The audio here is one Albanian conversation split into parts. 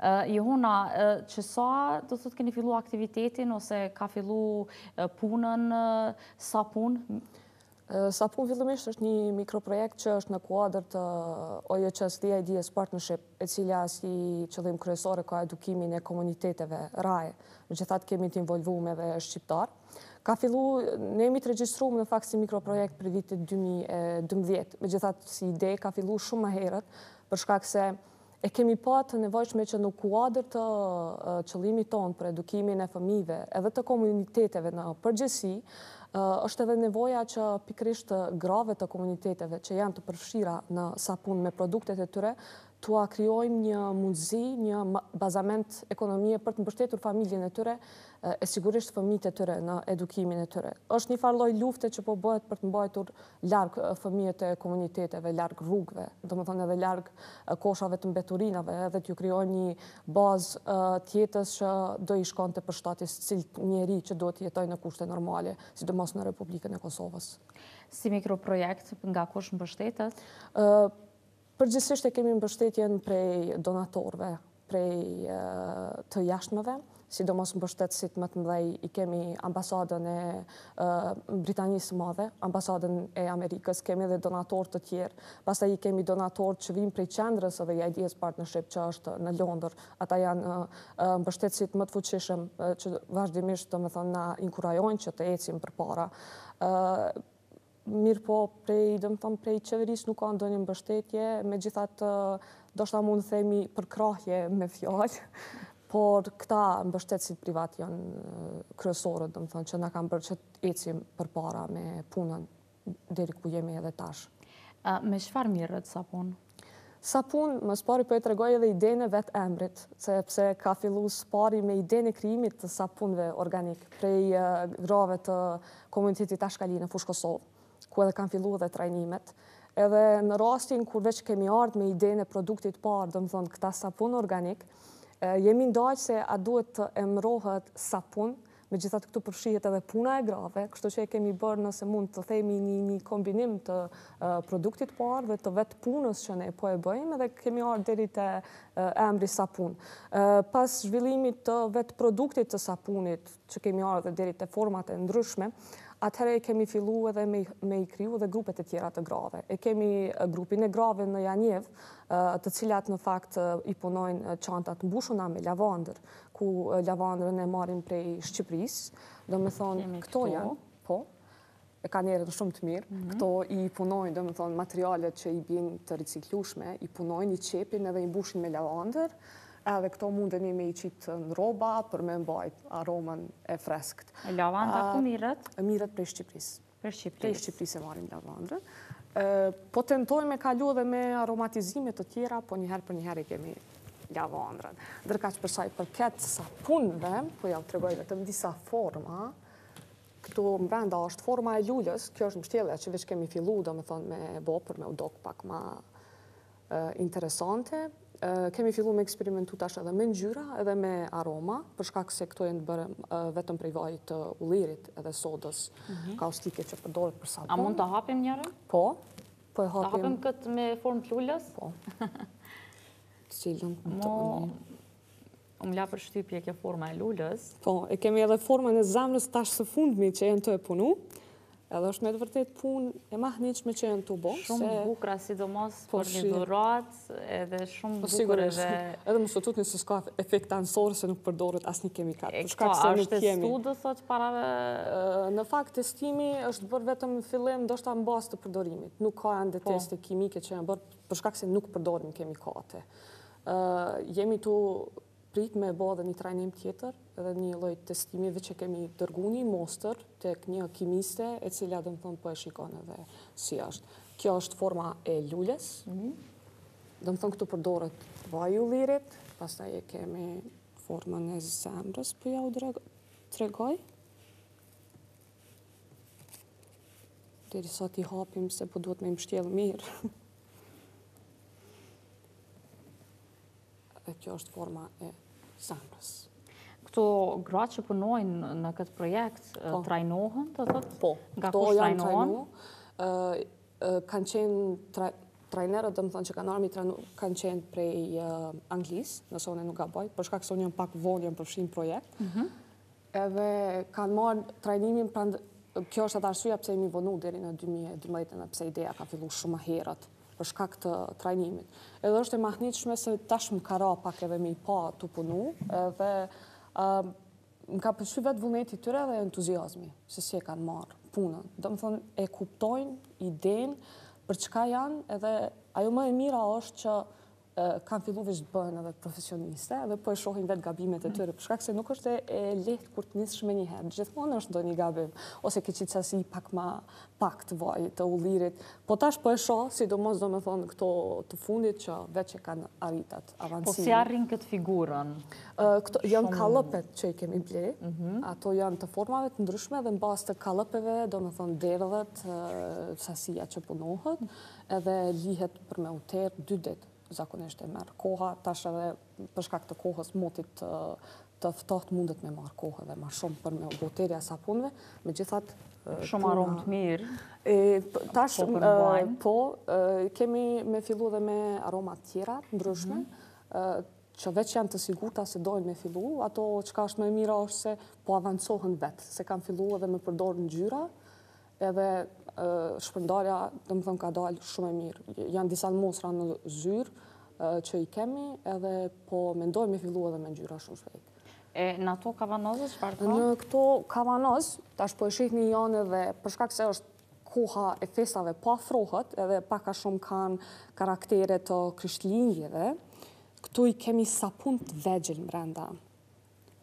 Jehona, që sa do të thotë keni fillu aktivitetin ose ka fillu punën SaPunë? SaPunë fillimisht është një mikroprojekt që është në kuadrë të OJQ-së The Ideas Partnership, e cila si qëllim kryesore ka edukimin e komuniteteve, RAE, megjithatë kemi të involvume edhe shqiptarë. Ka fillu, ne jemi të regjistrume në fakt si mikroprojekt prej vitit 2012, megjithatë si ide ka fillu shumë më herët, për shkak se E kemi pa të nevojshme që në kuadër të qëllimit tonë për edukimin e fëmijëve edhe të komuniteteve në përgjithësi, është edhe nevoja që pikërisht grave të komuniteteve që janë të përfshira në SaPunë me produktet e tyre, t'ua krijojmë një mundësi, një bazament ekonomie për të mbështetur familjen e tyre e sigurisht fëmijët e tyre në edukimin e tyre. Është një farë lloj lufte që po bëhet për të mbajtur larg fëmijët e komuniteteve, larg rrugëve, domethënë edhe larg koshave të mbeturinave, edhe t'ju krijojnë një bazë të jetës që do i shkonte për shtati secilit njeri që duhet të jetojë në kushte normale, sidomos në Republikën e Kosovës. Si mikroprojekt, nga kush mbështetet? Përgjithësisht e kemi mbështetjen prej donatorëve, prej të jashtmëve, sidomos mbështetësit më të mëdhenj i kemi ambasadën e Britanisë së Madhe, ambasadën e Amerikës, kemi edhe donatorë të tjerë, pastaj i kemi donatorë që vijnë prej qendrës The Ideas Partnership që është në Londër, ata janë mbështetësit më të fuqishëm që vazhdimisht domethënë na inkurajojnë që të ecim përpara. Mirëpo, prej, domethënë, prej qeverisë nuk ka ndonjë mbështetje, megjithatë, ndoshta mund të themi përkrahje me fjalë, por këta mbështetësit privat janë kryesorët, domethënë, që na kanë bërë që të ecim përpara me punën deri ku jemi edhe tash. Me çfarë mirret SaPunë? SaPunë, më së pari po e tregoj edhe idenë e vetë emrit, sepse ka fillu së pari me idenë e krijimit të sapunëve organikë prej grave të komunitetit Ashkali në Fushë Kosovë, ku edhe kanë fillu edhe trajnimet. Edhe në rastin kur veç kemi ardhë me idenë e produktit parë, domethënë këta sapunë organikë, jemi ndajë se a duhet të emërohet sapun Megjithatë këtu përfshihet edhe puna e grave, kështu që e kemi bërë nëse mund të themi një një kombinim të produktit parë dhe të vetë punës që ne po e bëjmë edhe kemi ardhë deri te emri SaPunë. Pas zhvillimit të vetë produktit të sapunit që kemi ardhë deri te format e ndryshme, atëherë e kemi fillu edhe me me i kriju edhe grupet e tjera të grave. E kemi grupin e grave në Janjevë, të cilat në fakt i punojnë çantat mbushuna me lavandër. ku lavandrën e marrin prej Shqipërisë, domethonë, këto janë, po, e ka erën shumë të mirë, mhm. këto i punojnë, domethonë, materialet që i bjenë të riciklushme, i punojnë, i qepin edhe i mbushin me lavandër, edhe këto mundemi me i qitë në rroba për me mbajt aromën e freskët. Lavandra ku merret? Merret prej Shqipërisë. Prej Shqipërisë. Prej Shqipërisë e marrim lavandrën. Po tentojmë me kalu edhe me aromatizime të tjera, po njëherë për njëherë i kemi lavandrën. Ndërkaq për sa i përket sapunëve, po jau tregoj vetëm disa forma, këtu mbrenda është forma e lules, kjo është mbështjellja që veç kemi fillu, domethonë me bo, për me u dokë pak ma Interesante. Kemi fillu me eksperimentu tash edhe me ngjyra edhe me aroma, për shkak se këto janë të bëme vetëm prej vajit të ullirit edhe sodës mhm. kaustike që përdoret për sapun. A mund të hapim njërën? Po, po e hapim. Të hapim këtë me formë të lules? Po. Cilën? Mo... Më la përshtypje kjo forma e lules. Po, e kemi edhe formën e zemrës tash së fundmi që janë tu e punu. Edhe është me të vërtetë punë e mahnitshme që janë tu bo. Shumë të bukura, sidomos po, për një dhuratë, edhe shumë po, të bukura dhe... Edhe më së tutni se s'ka efekt anësorë se nuk përdoret asnjë kemikat. E këto, a është testu të thotë para... Në fakt, testimi është bërë vetëm në fillim, ndoshta në bazë të përdorimit. Nuk ka ende po. teste kimike që janë bërë për shkak se nuk përdorim kemikate. Jemi tu prit me bo dhe një trajnim tjetër dhe një lloj testimi veç e kemi dërgu një mostër te një kimiste e cila domethonë po e shikon edhe si është. Kjo është forma e lules, mhm. domethonë këtu përdoret vaji ullirit, pastaj e kemi formën e zemrës po jau tregoj. Derisa t'i hapim se po duhet me i mbështjellë mirë. Dhe kjo është forma e zemrës. Këto gratë që punojnë në këtë projekt, po. trajnohen, të thotë? Po, nga këto janë trajnu, kanë qenë trajnerët, domethonë që kanë ardh me trajnu, kanë qenë prej Anglisë, nëse unë nuk gaboj, për shkak se unë jam pak vonë, jam përfshi n'projekt, mhm. Edhe kanë marrë trajnimin prandaj kjo është edhe arsyeja pse jemi vonu deri në dy mijë e dymbëdhjetën, pse ideja ka fillu shumë më herët për shkak të trajnimit. Edhe është e mahnitshme se tash më ka ra pak edhe me i pa tu punu, edhe më ka pëlqy vetë vullneti i tyre dhe entuziazmi se si e kanë marrë punën. Domethënë e kuptojnë idenë për çka janë edhe ajo më e mira është që kanë fillu veç të bëhen edhe profesioniste, edhe po e shohin vetë gabimet e tyre, për shkak se nuk është e lehtë kur të nis me një herë, gjithmonë është do një gabim, ose ke qitë sasi pak ma pak të vajit të ullirit, po tash po e shoh, sidomos domethënë këto të fundit që veç e kanë arritë atë avancimin. Po si arrin këtë figurën? Këto janë kallëpet që i kemi ble, mhm. ato janë të formave të ndryshme dhe në bazë të kallëpeve, domethënë derdhet, sasia që punohet, Edhe lihet për me u terë dy ditë, zakonisht e merr koha, tash edhe për shkak të kohës motit të ftohtë mundet me marr kohë edhe më shumë për me u bë terja e sapunëve, megjithatë. Shumë aromë të mirë. Tash, po, kemi me fillu dhe me aroma tjera, ndryshme, mhm. që veç janë të sigurta se dojnë me fillu, ajo çka është më e mira është se po avancohen vetë, se kanë fillu edhe me përdorë ngjyra, Edhe shpërndarja, domethënë, ka dalë shumë e mirë. Janë disa mostra në zyrë që i kemi, edhe po mendojmë me fillu edhe me ngjyra shumë shpejt. E në ato kavanoza çfarë ka? Në këto kavanozë, tash po e shihni janë edhe, për shkak se është koha e festave po afrohet, edhe pak a shumë kanë karaktere të Krishtlindjeve, këtu i kemi sapunët e vegjël mrenda.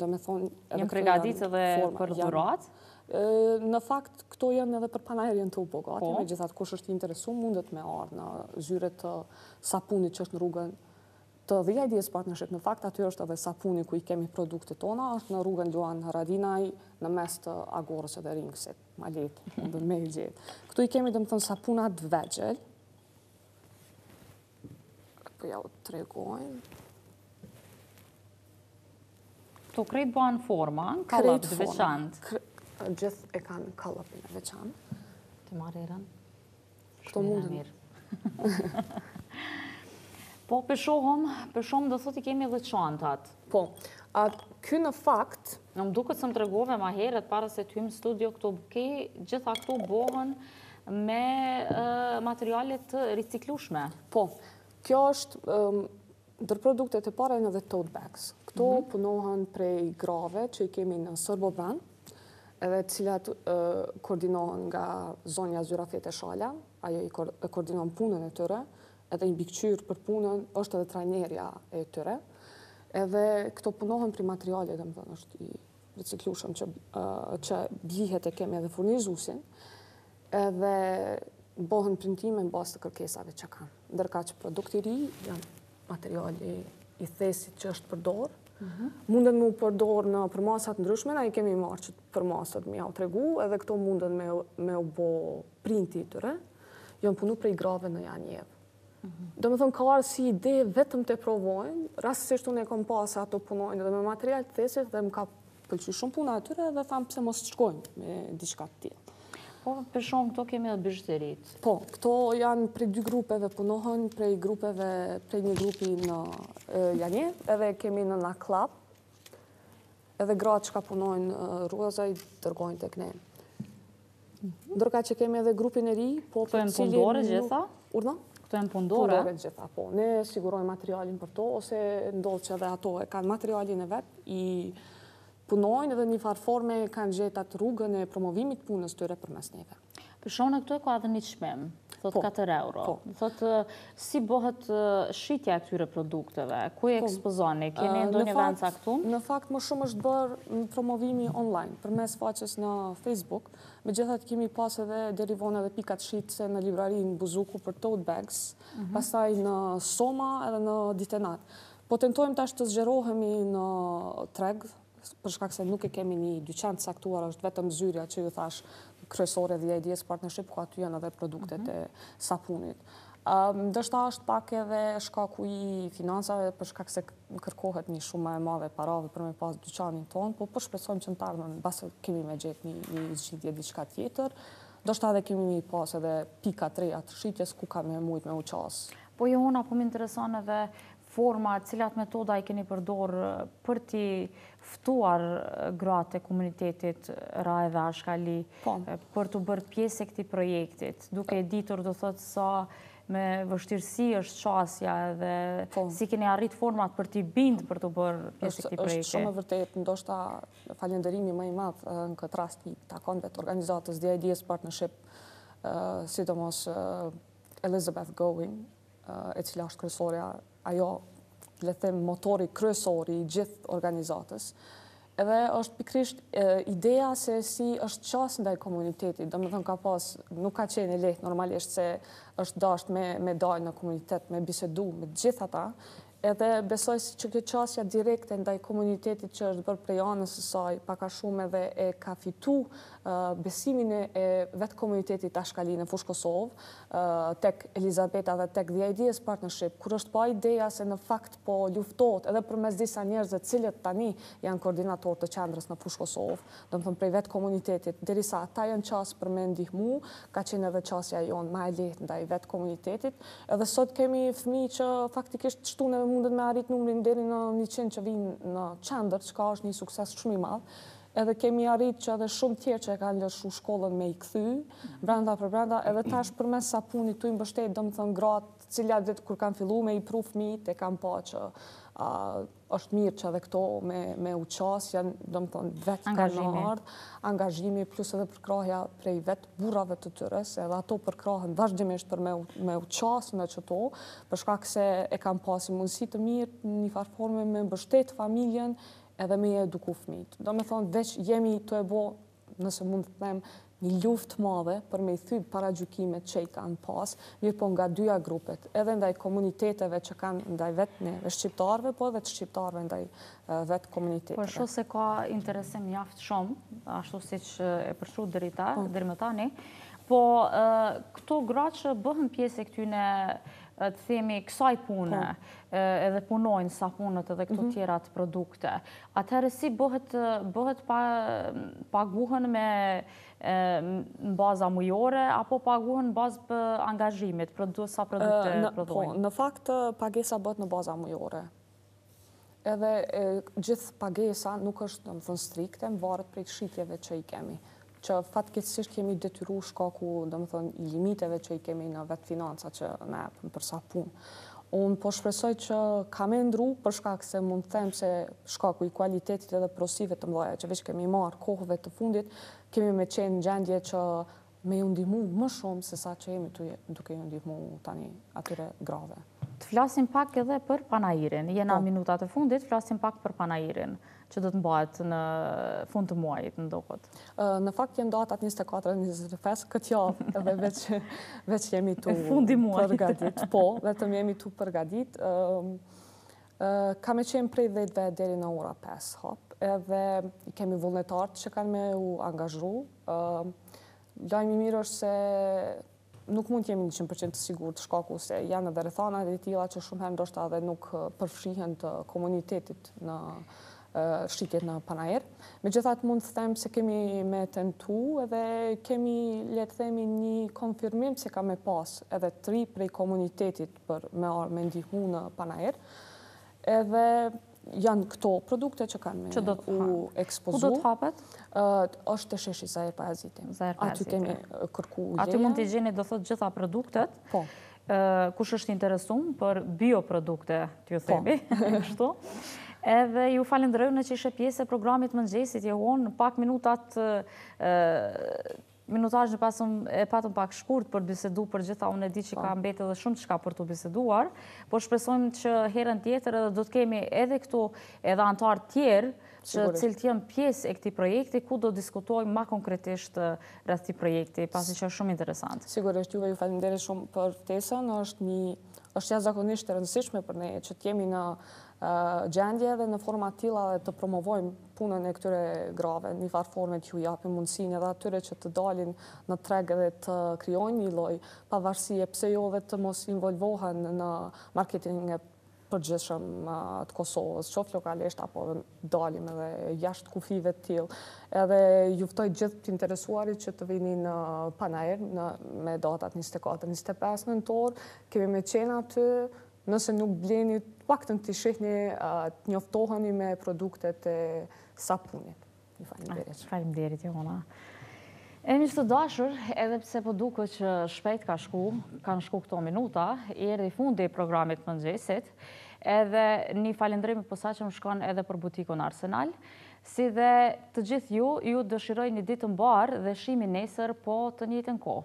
Domethënë... I keni pregaditë dhe për dhurata? Në fakt, këto janë edhe për panairin tu u bo gati, po. megjithatë kush është interesu mundet me ardhë në zyret e sapunit që është në rrugën te The Ideas partnership. Në fakt, aty është edhe sapuni ku i kemi produktet tona, është në rrugën Luan Haradinaj, në mes të Agorës edhe Ringsit, ma lehtë edhe me e gjetë. Këtu i kemi, domethënë, sapunat e vegjël, Këtu jau tregoj. Këtu krejt bahen forma, kallëp të veçantë. Gjithë e kanë kallëpin e veçantë. T'i marr erën? Këto mund. Mirë. Po, po shoh, po shoh, do thotë i kemi dhe çantat. Po. A ky në fakt. Më duket se më tregove ma heret para se të hymë n'studio këto po i ki, gjitha këto bohen me materiale të riciklushme. Po. Kjo është ndër produktet e para, janë edhe tote bags. Këto mhm. punohen prej grave që i kemi në Sërboban, edhe të cilat koordinohen nga zonja Zyrafete Shala, ajo e koordinon punën e tyre, Edhe i mbikëqyrë për punën është edhe trajnerja e tyre. Edhe këto punohen prej materialit, domethënë është i riciklueshëm që blihet e kemi edhe furnizuesin. Edhe bëhen printime në bazë të kërkesave që kanë. Ndërkaq produkti i ri janë materiali i thesit që është përdor. Mhm. Mundën me u përdor në përmasa të ndryshme, na i kemi marrë veç përmasat me jau tregu, edhe këto mundën me, me u bo Printi i tyre, janë punu prej grave në Janjevë. Mhm. Domethënë, ka ardhë si ide vetëm ta provojmë, rastësisht unë e kom pa se ato punojnë dhe me material të thesit dhe më ka pëlqy shumë puna e tyre dhe thamë pse mos të shkojnë me diçka të tillë. Po, për shembull këtu kemi edhe bizhuteritë. Po, këto janë prej dy grupeve punohen, prej grupeve, prej një grupi në Janjevë, edhe kemi në Orllan, Edhe gratë çka punojnë rruaza i dërgojnë tek ne. Ndërkaq e kemi edhe grupin e ri, për të cilin... Këto janë punë dore të gjitha? Urdhno? Këto janë punë dore? Punë dore të gjitha, po. Ne sigurojmë materialin për to, ose ndodh që edhe ato e kanë materialin e vet, i punojnë edhe në njëfarë forme kanë gjetë rrugën e promovimit të punës së tyre përmes neve. Po shoh unë këtu e ka dhe një çmim, thotë 4 po. euro. Po. Thotë, si bëhet shitja e këtyre produkteve? Ku i po. ekspozoni? Keni ndonjë vend të caktum? Në fakt, më shumë është bërë promovimi online, përmes faqes në Facebook. Megjithatë kemi pas edhe deri vonë edhe pikat shitëse në librarinë Buzuku për tote bags, mhm. pastaj në Soma edhe në Dit' e Nat'. Po tentojmë tash të zgjerohemi në treg, për shkak se nuk e kemi një dyqan të caktuar, është vetëm zyrja që ju thashë kryesore The Ideas Partnership, ku aty janë edhe produktet mhm. e sapunit. Ndoshta është pak edhe shkaku i financave, për shkak se kërkohet një shumë e madhe e parave për me pas dyqanin tonë, po po shpresojmë që në të ardhmen, mbase kemi me gjetë një, një zgjidhje diçka tjetër, ndoshta edhe kemi me pas edhe pika të reja të shitjes ku ka me mujt me u qasë. Po Jehona, po më intereson edhe forma, cilat metoda i keni përdor për t'i ftuar gratë e komunitetit RAE dhe Ashkali po. për t'u bërë pjesë e këtij projektit, duke e ditur do të thotë sa me vështirësi është qasja dhe po. si keni arrit format për t'i bindë për t'u bërë pjesë e këtij projektit. Është shumë e vërtetë, ndoshta falenderimi më i madhë në këtë rast i takon vetë organizatës The Ideas Partnership, sidomos Elizabeth Gowing, e cila është kryesorja, ajo, le të them, motori kryesor i gjithë organizatës, edhe është pikërisht ideja se si është qasë ndaj komunitetit, domethënë ka pas, nuk ka qenë e lehtë normalisht se është dasht me, me dalë në komunitet, me bisedu me të gjithë ata, Edhe besoj se qekjo qasja direkte ndaj komunitetit që është bërë prej anës së saj, pak a shumë edhe e ka fitu besimin e vetë komunitetit Ashkali në Fushë-Kosovë, tek Elizabeta dhe tek The Ideas Partnership, kur është pa ideja se në fakt po luftohet edhe përmes disa njerëzve të cilët tani janë koordinatorë të qendrës në Fushë-Kosovë, domethënë prej vetë komunitetit, derisa ata janë qasë për me ndihmu, ka qenë edhe qasja jonë ma e lehtë ndaj vetë komunitetit, edhe sot kemi fëmijë që faktikisht shtuneve mundet me arrit numrin deri në njëqind që vijnë në qendër, çka është një sukses shumë i madh, edhe kemi arrit që edhe shumë tjerë që e kanë lëshu shkollën me i kthy, brenda për brenda, edhe tash përmes sapunit tu i mbështet domethënë gratë të cilat vetë kur kanë fillu me i pru fëmijët e kanë pa që Është mirë që edhe këto me u qasë, janë domethonë vetë kanë ardhë, angazhimi, plus edhe përkrahja prej vetë burrave të tyre, se edhe ato përkrahen vazhdimisht për me u qasë në qëto, për shkak se e kanë pa si mundësi të mirë në njëfarë forme me mbështet familjen edhe me eduku fmit. Domethonë, veç jemi tu e bo nëse mund të them, një luftë të madhe për me i thy paragjykimet që i kanë pas, mirëpo nga dyja grupet, edhe ndaj komuniteteve që kanë ndaj vetë neve shqiptarëve, po edhe të shqiptarëve ndaj vetë komuniteteve. Po shoh se ka interesim mjaft shumë, ashtu siç e përshkru deri ta, po. deri më tani, po këto gra që bëhen pjesë e këtyne të themi kësaj pune, po. edhe punojnë sapunët edhe këto mhm. tjerat produkte, Atëherë si bëhet, paguhen me në baza mujore apo paguhen në bazë për angazhimit, për sa produkte prodhojnë? Po, në fakt pagesa bëhet në baza mujore. Edhe gjithë pagesa nuk është, domethënë, strikte, varet prej shitjeve që i kemi. që fatkeqësisht jemi detyru shkaku domethënë i limiteve që i kemi në vetë financat që na i bjen sapuni. Unë po shpresoj që ka me ndru për shkak se mund të them se shkaku i kualitetit edhe porosive të mëdha që veç kemi marrë kohëve të fundit, kemi me qenë në gjendje që me ju ndihmu më shumë se sa që jemi duke ju ndihmu tani atyre grave. Të flasim pak edhe për panairin. Jena minutat e fundit, flasim pak për panairin. që do të mbahet në fund të muajit, më duket. Në fakt janë datat njëzet e katër e njëzet e pesë këtë javë edhe veç veç jemi tu u përgatit. Po, vetëm jemi tu përgatit. Ka me qenë prej dhjetëve deri në ora 5 hapun, edhe i kemi vullnetarët që kanë me u angazhu. Lajmi mirë është se Nuk mund të jemi njëqind për qind të sigurt shkaku se janë edhe rrethanat e tilla që shumë herë ndoshta edhe nuk përfshihen të komunitetit në shitjet në panair. Megjithatë mund të them se kemi me tentu edhe kemi le të themi një konfirmim se ka me pas edhe tri prej komunitetit për me ardhë me ndihmu në panair. Edhe janë këto produkte që kanë me u ekspozu. Ku do të hapet? është te sheshi Zahir Pajaziti. Aty kemi kërku u Aty mund të gjeni do thot gjitha produktet. Po. Kush është interesum për bioprodukte, t'ju, po, themi, kështu. Edhe ju falënderojmë ne që ishe pjesë e programit mëngjesit, je, Jona, pak minutat Minutazhin e pasëm, e patëm pak shkurt për bisedu për gjitha, unë e di që po. ka mbetë edhe shumë çka për t'u biseduar, por shpresojmë që herën tjetër edhe do të kemi edhe këtu edhe anëtarë tjerë, të cilët t'jenë pjesë e këtij projekti, ku do diskutojmë ma konkretisht rreth këtij projekti, pasi që është shumë interesant. Sigurisht, juve ju falimderi shumë për ftesën, është një, është jashtëzakonisht e rëndësishme për ne, që të jemi në gjendje edhe në forma të tilla dhe të promovojmë punën e këtyre grave, në një farë forme që ju japim mundësinë edhe atyre që të dalin në treg dhe të krijojnë një lloj pavarësie, pse jo edhe të mos involvohen në marketin e përgjithshëm të Kosovës, qoftë lokalisht apo edhe dalim edhe jashtë kufijve të tillë. Edhe ju ftoj gjithë të interesuarit që të vini në panair me datat 24 e 25 nëntor, kemi me qenë aty Nëse nuk bleni, të paktën t'i shihni, të njoftoheni me produktet e sapunit. Ju faleminderit. Faleminderit, Jona. E miq të dashur, edhe pse po duket që shpejt ka shku, kanë shku këto minuta, i erdhi fundi programit mëngjesit, edhe një falëndrim i posaçëm shkon edhe për butikun Arsenal, si dhe të gjithë ju, ju dëshiroj një ditë të mbarë dhe shihemi nesër po të njëjtën kohë.